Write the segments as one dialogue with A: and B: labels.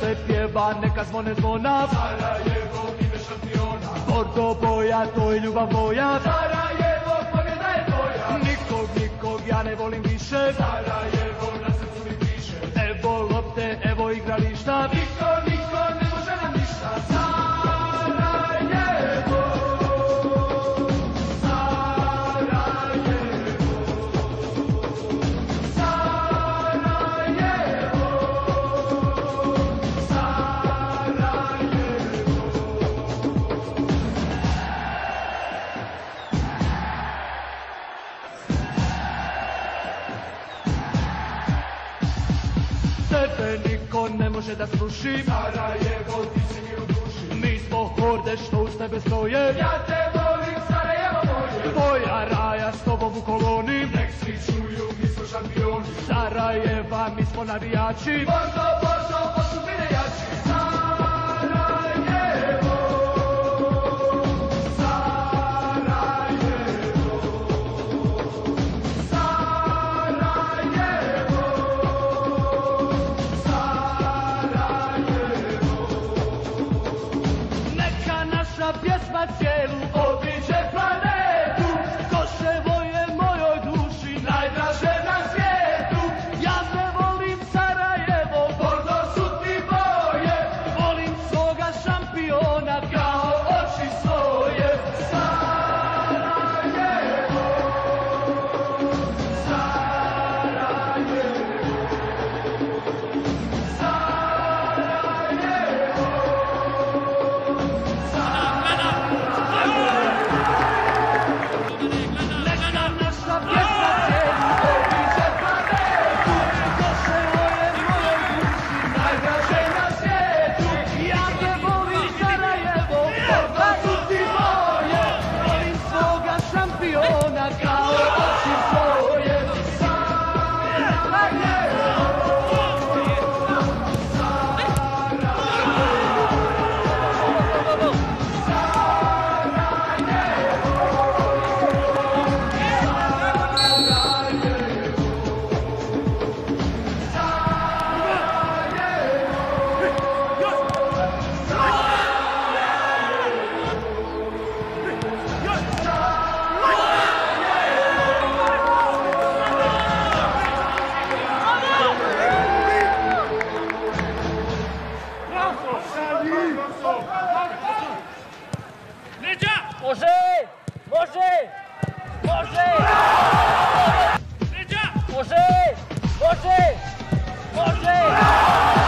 A: se pjeva, neka zvone zvona
B: Sarajevo, ime šampiona.
A: Bordo boja, to je ljubav moja.
B: Sarajevo, pobjeda je tvoja
A: Nikog, nikog ja ne volim više.
B: Sarajevo, na srcu mi piše.
A: Evo lopte, Tebe niko ne može da sruši.
B: Sarajevo, ti si mi u duši
A: Mi smo horde što uz tebe stoje.
B: Ja te volim, Sarajevo moje.
A: Tvoja raja s tobom u koloni.
B: Nek svi čuju, mi smo šampioni.
A: Sarajeva, mi smo navijači.
B: Bordo, bordo, osupine jači
A: the car. 我是我是我是。
C: 我是我是我是。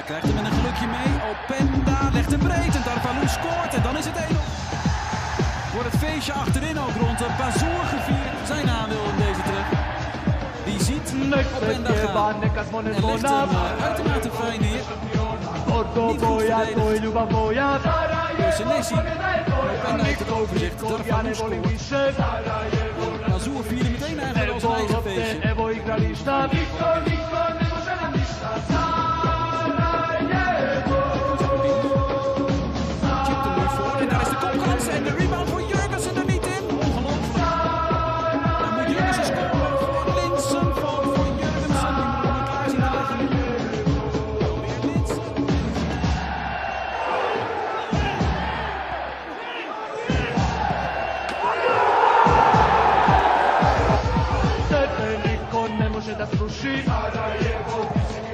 D: Openda krijgt er met een gelukje mee. Openda legt hem breed en Darvalu scoort en dan is het 1 Wordt het feestje achterin ook rond Bazoer gevierd. Zijn aandeel in deze trip. Die ziet Openda gaan. En legt hem eh, uitermate fijn neer. Niet goed verdedigd. Senesi. Openda heeft het overzicht.
A: Volim
D: scoort. Bazoer vierde meteen eigenlijk als een eigen feestje.
A: Da
B: mi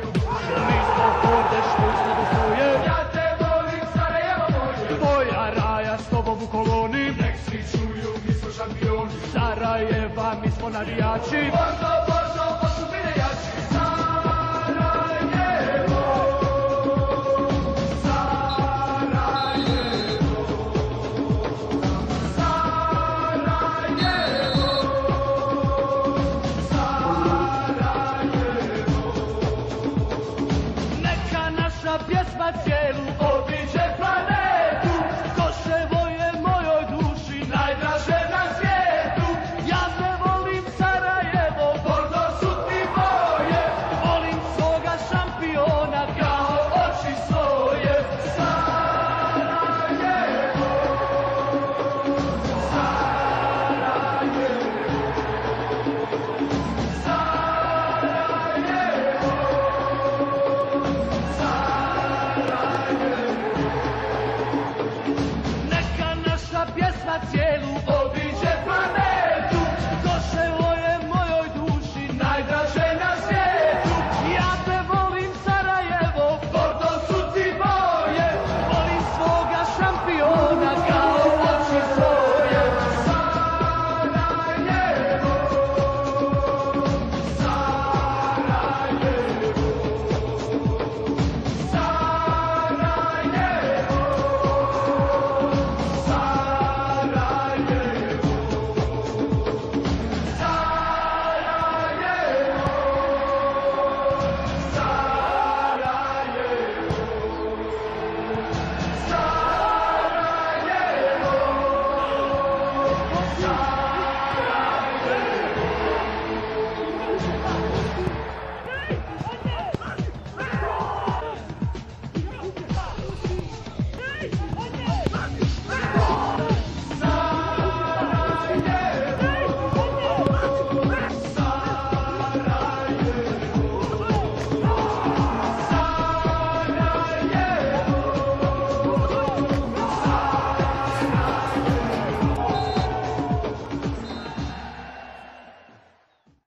B: u duši
A: Mi smo horde što stoje
B: Ja te volim, Sarajevo moje.
A: Tvoja raja s tobom u koloni.
B: Nek svi čuju, mi smo šampioni.
A: Sarajeva, mi smo navijači.
B: Bordo, bordo, osupine jači